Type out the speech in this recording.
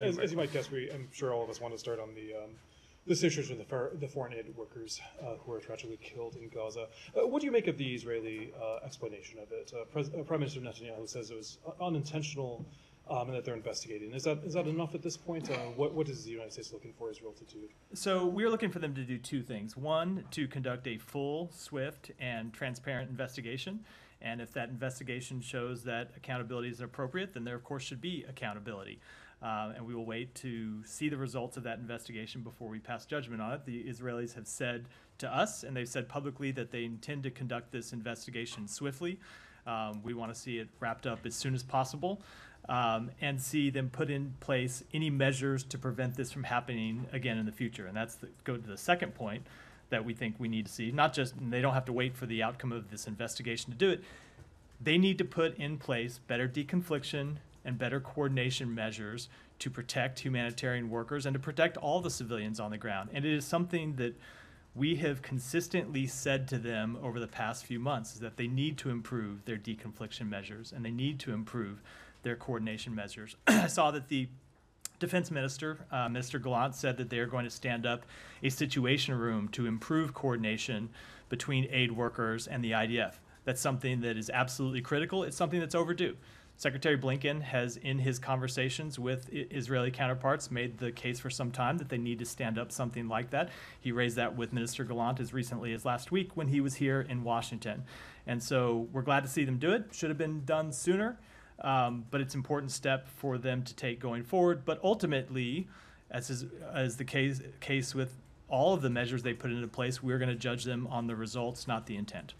As, as you might guess, we, I'm sure all of us want to start on the, um, the situation with the, far, the foreign aid workers uh, who were tragically killed in Gaza. Uh, what do you make of the Israeli uh, explanation of it? Uh, Pres- uh, Prime Minister Netanyahu says it was unintentional um, and that they're investigating. Is that is that enough at this point? Uh, what what is the United States looking for Israel to do? So we're looking for them to do two things. One, to conduct a full, swift, and transparent investigation. And if that investigation shows that accountability is appropriate, then there of course should be accountability. Uh, and we will wait to see the results of that investigation before we pass judgment on it. The Israelis have said to us, and they've said publicly, that they intend to conduct this investigation swiftly. Um, we want to see it wrapped up as soon as possible um, and see them put in place any measures to prevent this from happening again in the future. And that's the, go to the second point that we think we need to see. Not just and they don't have to wait for the outcome of this investigation to do it. They need to put in place better deconfliction and better coordination measures to protect humanitarian workers and to protect all the civilians on the ground. And it is something that we have consistently said to them over the past few months is that they need to improve their deconfliction measures and they need to improve their coordination measures. I saw that the defense minister, uh, Minister Gallant, said that they are going to stand up a situation room to improve coordination between aid workers and the IDF. That's something that is absolutely critical. It's something that's overdue. Secretary Blinken has, in his conversations with Israeli counterparts, made the case for some time that they need to stand up something like that. He raised that with Minister Gallant as recently as last week when he was here in Washington. And so we're glad to see them do it. Should have been done sooner, um, but it's an important step for them to take going forward. But ultimately, as is as the case case with all of the measures they put into place, we're going to judge them on the results, not the intent.